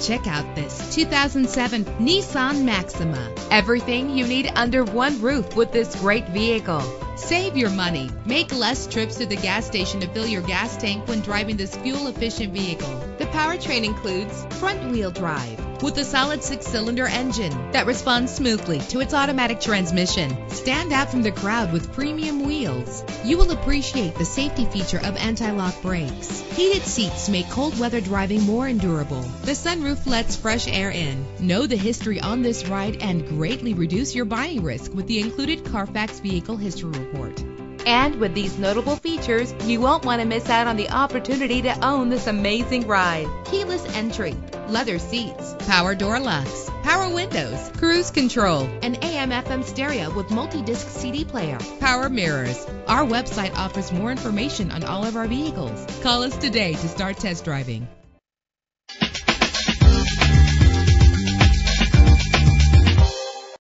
Check out this 2007 Nissan Maxima. Everything you need under one roof with this great vehicle. Save your money. Make less trips to the gas station to fill your gas tank when driving this fuel-efficient vehicle. The powertrain includes front-wheel drive with a solid six-cylinder engine that responds smoothly to its automatic transmission. Stand out from the crowd with premium wheels. You will appreciate the safety feature of anti-lock brakes. Heated seats make cold weather driving more endurable. The sunroof lets fresh air in. Know the history on this ride and greatly reduce your buying risk with the included Carfax Vehicle History Report. And with these notable features, you won't want to miss out on the opportunity to own this amazing ride. Keyless entry, leather seats, power door locks, power windows, cruise control, and AM FM stereo with multi-disc CD player, power mirrors. Our website offers more information on all of our vehicles. Call us today to start test driving.